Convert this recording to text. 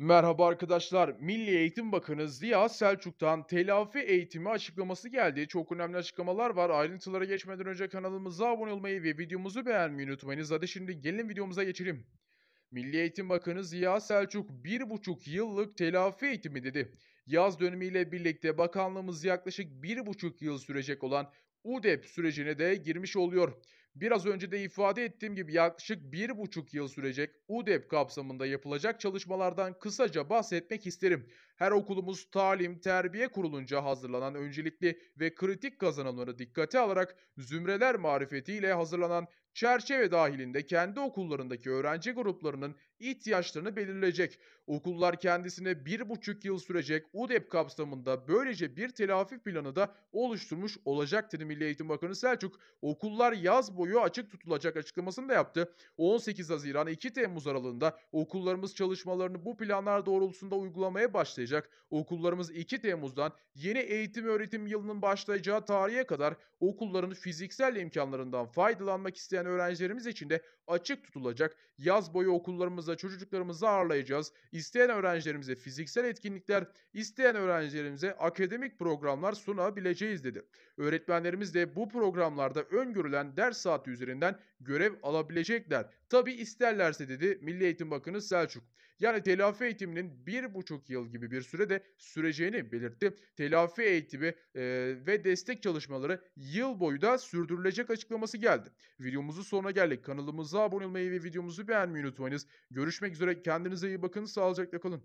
Merhaba arkadaşlar. Milli Eğitim Bakanı Ziya Selçuk'tan telafi eğitimi açıklaması geldi. Çok önemli açıklamalar var. Ayrıntılara geçmeden önce kanalımıza abone olmayı ve videomuzu beğenmeyi unutmayınız. Hadi şimdi gelin videomuza geçelim. Milli Eğitim Bakanı Ziya Selçuk bir buçuk yıllık telafi eğitimi dedi. Yaz dönemiyle birlikte bakanlığımız yaklaşık bir buçuk yıl sürecek olan UDEP sürecine de girmiş oluyor. Biraz önce de ifade ettiğim gibi yaklaşık bir buçuk yıl sürecek UDEP kapsamında yapılacak çalışmalardan kısaca bahsetmek isterim. Her okulumuz talim, terbiye kurulunca hazırlanan öncelikli ve kritik kazanımları dikkate alarak zümreler marifetiyle hazırlanan çerçeve dahilinde kendi okullarındaki öğrenci gruplarının ihtiyaçlarını belirleyecek. Okullar kendisine bir buçuk yıl sürecek UDEP kapsamında böylece bir telafi planı da oluşturmuş olacak dedi Milli Eğitim Bakanı Selçuk. Okullar yaz boyu açık tutulacak açıklamasını da yaptı. 18 Haziran 2 Temmuz aralığında okullarımız çalışmalarını bu planlar doğrultusunda uygulamaya başlayacak. Okullarımız 2 Temmuz'dan yeni eğitim öğretim yılının başlayacağı tarihe kadar okulların fiziksel imkanlarından faydalanmak isteyen öğrencilerimiz için de açık tutulacak. Yaz boyu okullarımızda çocuklarımızı ağırlayacağız. İsteyen öğrencilerimize fiziksel etkinlikler, isteyen öğrencilerimize akademik programlar sunabileceğiz dedi. Öğretmenlerimiz de bu programlarda öngörülen ders saati üzerinden görev alabilecekler. Tabi isterlerse dedi Milli Eğitim Bakanı Selçuk. Yani telafi eğitiminin bir buçuk yıl gibi bir sürede süreceğini belirtti. Telafi eğitimi e, ve destek çalışmaları yıl boyu da sürdürülecek açıklaması geldi. Videomuzun sonuna geldik. Kanalımıza abone olmayı ve videomuzu beğenmeyi unutmayınız. Görüşmek üzere. Kendinize iyi bakın. Sağlıcakla kalın.